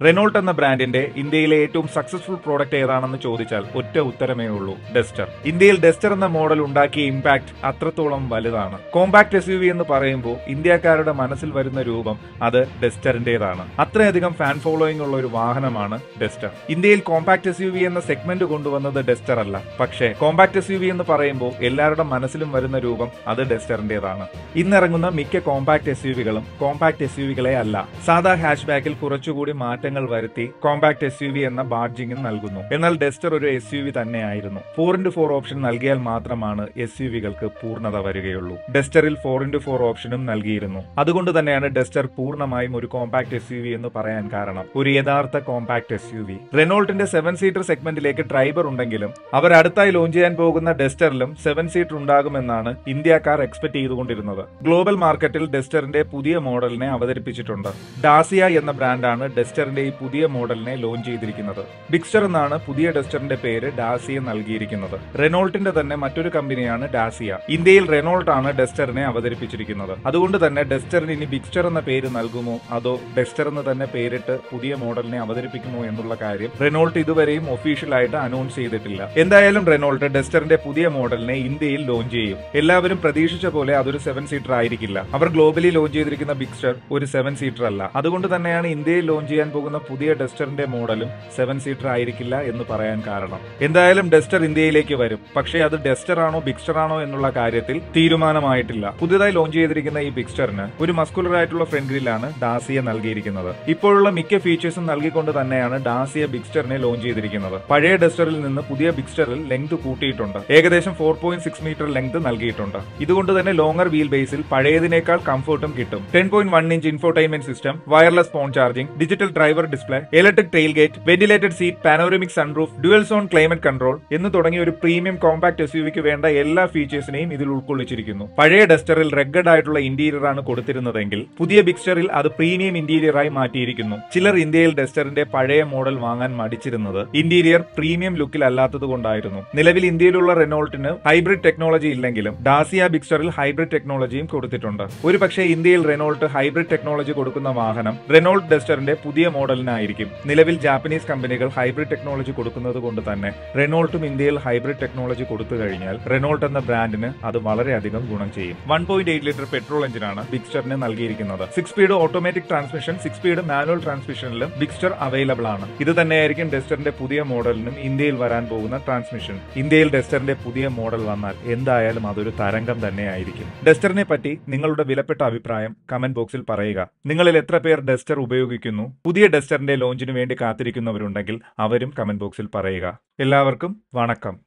Renault എന്ന ബ്രാൻഡിന്റെ ഇന്ത്യയിലെ ഏറ്റവും സക്സസ്ഫുൾ പ്രോഡക്റ്റ് ഏതാണെന്ന് ചോദിച്ചാൽ ഒറ്റ ഉത്തരമേ ഉള്ളൂ ഡെസ്റ്റർ ഇന്ത്യയിൽ ഡെസ്റ്റർ എന്ന മോഡൽ ഉണ്ടാക്കിയ ഇമ്പാക്ട് അത്രത്തോളം വലുതാണ്. കോമ്പാക്ട് എസ് എന്ന് പറയുമ്പോൾ ഇന്ത്യക്കാരുടെ മനസ്സിൽ വരുന്ന രൂപം അത് ഡസ്റ്ററിന്റേതാണ് അത്രയധികം ഫാൻ ഫോളോയിങ് ഉള്ള ഒരു വാഹനമാണ് ഡെസ്റ്റർ ഇന്ത്യയിൽ കോമ്പാക്ട് എസ് എന്ന സെഗ്മെന്റ് കൊണ്ടുവന്നത് ഡെസ്റ്റർ അല്ല. പക്ഷേ കോമ്പാക്ട് എസ് എന്ന് പറയുമ്പോൾ എല്ലാവരുടെ മനസ്സിലും വരുന്ന രൂപം അത് ഡസ്റ്ററിന്റേതാണ് ഇന്നിറങ്ങുന്ന മിക്ക കോമ്പാക്ട് എസ് യു വികളും കോമ്പാക്ട് എസ് അല്ല. സാധാ ഹാഷ് ബാക്കിൽ കുറച്ചുകൂടി മാറ്റങ്ങൾ വരുത്തി കോമ്പാക്ട് എസ് എന്ന ബാഡ്ജിംഗും നൽകുന്നു. എന്നാൽ ഡെസ്റ്റർ ഒരു എസ് യു വി തന്നെയായിരുന്നു. ഫോർ ഇന്റു ഫോർ ഓപ്ഷൻ നൽകിയാൽ മാത്രമാണ് എസ് യു വികൾക്ക് പൂർണത വരികയുള്ളൂ. ഡെസ്റ്ററിൽ ഫോർ ഇന്റു ഫോർ ഓപ്ഷനും നൽകിയിരുന്നു. അതുകൊണ്ട് തന്നെയാണ് ഡെസ്റ്റർ പൂർണമായും ഒരു കോമ്പാക്ട് എസ് യു വി എന്ന് പറയാൻ കാരണം. ഒരു യഥാർത്ഥ കോമ്പാക്ട് എസ് യു വി റെനോൾട്ടിന്റെ സെവൻ സീറ്റർ സെഗ്മെന്റിലേക്ക് ഡ്രൈവർ ഉണ്ടെങ്കിലും അവർ അടുത്തായി ലോഞ്ച് ചെയ്യാൻ പോകുന്ന ഡെസ്റ്ററിലും സെവൻ സീറ്റർ ഉണ്ടാകുമെന്നാണ് ഇന്ത്യക്കാർ എക്സ്പെക്ട് ചെയ്തുകൊണ്ടിരുന്നത്. ഗ്ലോബൽ മാർക്കറ്റിൽ ഡെസ്റ്ററിന്റെ പുതിയ മോഡലിനെ അവതരിപ്പിച്ചിട്ടുണ്ട്. ഡാസിയ എന്ന ബ്രാൻഡാണ് ഡസ്റ്ററിന്റെ ഈ പുതിയ മോഡലിനെ ലോഞ്ച് ചെയ്തിരിക്കുന്നത്. ബിക്സ്റ്റർ എന്നാണ് പുതിയ ഡസ്റ്ററിന്റെ പേര് ഡാസിയ നൽകിയിരിക്കുന്നത്. റെനോൾട്ടിന്റെ തന്നെ മറ്റൊരു കമ്പനിയാണ് ഡാസിയ ഇന്ത്യയിൽ റെനോൾട്ട് ആണ് ഡസ്റ്ററിനെ അവതരിപ്പിച്ചിരിക്കുന്നത്. അതുകൊണ്ട് തന്നെ ഡസ്റ്ററിന് ഇനി ബിക്സ്റ്റർ എന്ന പേര് നൽകുമോ? അതോ ഡസ്റ്റർ എന്ന് തന്നെ പേരിട്ട് പുതിയ മോഡലിനെ അവതരിപ്പിക്കുമോ എന്നുള്ള കാര്യം റെനോൾട്ട് ഇതുവരെയും ഒഫീഷ്യലായിട്ട് അനൗൺസ് ചെയ്തിട്ടില്ല. എന്തായാലും റെനോൾട്ട് ഡസ്റ്ററിന്റെ പുതിയ മോഡലിനെ ഇന്ത്യയിൽ ലോഞ്ച് ചെയ്യും. എല്ലാവരും പ്രതീക്ഷിച്ച പോലെ അതൊരു സെവൻ സീറ്റർ ആയിരിക്കില്ല. അവർ ഗ്ലോബലി ലോഞ്ച് ചെയ്തിരിക്കുന്ന ബിക്സ്റ്റർ ഒരു സെവൻ സീറ്റർ അല്ല. അതുകൊണ്ട് തന്നെയാണ് ഇന്ത്യയിൽ ലോഞ്ച് ചെയ്യാൻ പോകുന്ന പുതിയ ഡസ്റ്ററിന്റെ മോഡലും സെവൻ സീറ്റർ ആയിരിക്കില്ല എന്ന് പറയാൻ കാരണം. എന്തായാലും ഡസ്റ്റർ ഇന്ത്യയിലേക്ക് വരും. പക്ഷേ അത് ഡസ്റ്റർ ആണോ ബിക്സ്റ്റർ ആണോ എന്നുള്ള കാര്യത്തിൽ തീരുമാനമായിട്ടില്ല. പുതിയതായി ലോഞ്ച് ചെയ്തിരിക്കുന്ന ഈ ബിക്സ്റ്ററിന് ഒരു മസ്കുലർ ആയിട്ടുള്ള ഫ്രണ്ട് ഗ്രില്ലാണ് ഡാസിയ നൽകിയിരിക്കുന്നത്. ഇപ്പോഴുള്ള മിക്ക ഫീച്ചേഴ്സും നൽകിക്കൊണ്ട് തന്നെയാണ് ഡാസിയ ബിക്സ്റ്ററിനെ ലോഞ്ച് ചെയ്തിരിക്കുന്നത്. പഴയ ഡസ്റ്ററിൽ നിന്ന് പുതിയ ബിക്സ്റ്ററിൽ ലെങ്ത് കൂട്ടിയിട്ടുണ്ട്. ഏകദേശം four point six metre length നൽകിയിട്ടുണ്ട്. ഇതുകൊണ്ട് തന്നെ ലോങ്ങർ വീൽ ബേസിൽ പഴയതിനേക്കാൾ കംഫർട്ടും കിട്ടും. Ten point one inch infotainment system wireless phone charging digital driver display electric tailgate ventilated seat panoramic sunroof dual zone climate control എന്ന് തുടങ്ങിയ ഒരു പ്രീമിയം കോമ്പാക്ട് എസ് യുവിക്ക് വേണ്ട എല്ലാ ഫീച്ചേഴ്സിനെയും ഇതിൽ ഉൾക്കൊള്ളിച്ചിരിക്കുന്നു. പഴയ ഡസ്റ്ററിൽ റെഗഡ് ആയിട്ടുള്ള ഇന്റീരിയർ ആണ് കൊടുത്തിരുന്നതെങ്കിൽ പുതിയ ബിക്സ്റ്ററിൽ അത് പ്രീമിയം ഇന്റീരിയറായി മാറ്റിയിരിക്കുന്നു. ചിലർ ഇന്ത്യയിൽ ഡസ്റ്ററിന്റെ പഴയ മോഡൽ വാങ്ങാൻ മടിച്ചിരുന്നത് ഇന്റീരിയർ പ്രീമിയം ലുക്കിൽ അല്ലാത്തത് കൊണ്ടായിരുന്നു. നിലവിൽ ഇന്ത്യയിലുള്ള റെനോൾട്ടിന് ഹൈബ്രിഡ് ടെക്നോളജി ഇല്ലെങ്കിലും ഡാസിയ ബിക്സ്റ്ററിൽ ഹൈബ്രിഡ് ടെക്നോളജിയും കൊടുത്തിട്ടുണ്ട്. ഒരു പക്ഷേ ഇന്ത്യയിൽ റെനോൾട്ട് ഹൈബ്രിഡ് ടെക്നോളജി കൊടുക്കുന്ന വാഹനം റെനോൾട്ട് ഡസ്റ്ററിന്റെ പുതിയ മോഡലിനായിരിക്കും. നിലവിൽ ജാപ്പനീസ് കമ്പനികൾ ഹൈബ്രിഡ് ടെക്നോളജി കൊടുക്കുന്നത് കൊണ്ട് തന്നെ റെനോൾട്ടും ഇന്ത്യയിൽ ഹൈബ്രിഡ് ടെക്നോളജി കൊടുത്തു കഴിഞ്ഞാൽ റെനോൾട്ട് എന്ന ബ്രാൻഡിന് അത് വളരെയധികം ഗുണം ചെയ്യും. One point eight litre petrol എഞ്ചിനാണ് ബിക്സ്റ്ററിന് നൽകിയിരിക്കുന്നത്. Six speed automatic transmission six speed manual ട്രാൻസ്മിഷനിലും Bigster available ആണ്. ഇത് തന്നെയായിരിക്കും ഡെസ്റ്ററിന്റെ പുതിയ മോഡലിനും ഇന്ത്യയിൽ വരാൻ പോകുന്ന ട്രാൻസ്മിഷൻ. ഇന്ത്യയിൽ ഡെസ്റ്ററിന്റെ പുതിയ മോഡൽ വന്നാൽ എന്തായാലും അതൊരു തരംഗം തന്നെയായിരിക്കും. ഡെസ്റ്ററിനെ പറ്റി നിങ്ങളുടെ വിലപ്പെട്ട അഭിപ്രായം കമന്റ് ബോക്സിൽ പറയുക. നിങ്ങളിൽ എത്ര പേർ ഡെസ്റ്റർ ഉപയോഗിക്കുന്നു? പുതിയ ഡസ്റ്ററിന്റെ ലോഞ്ചിന് വേണ്ടി കാത്തിരിക്കുന്നവരുണ്ടെങ്കിൽ അവരും കമന്റ് ബോക്സിൽ പറയുക. എല്ലാവർക്കും വണക്കം.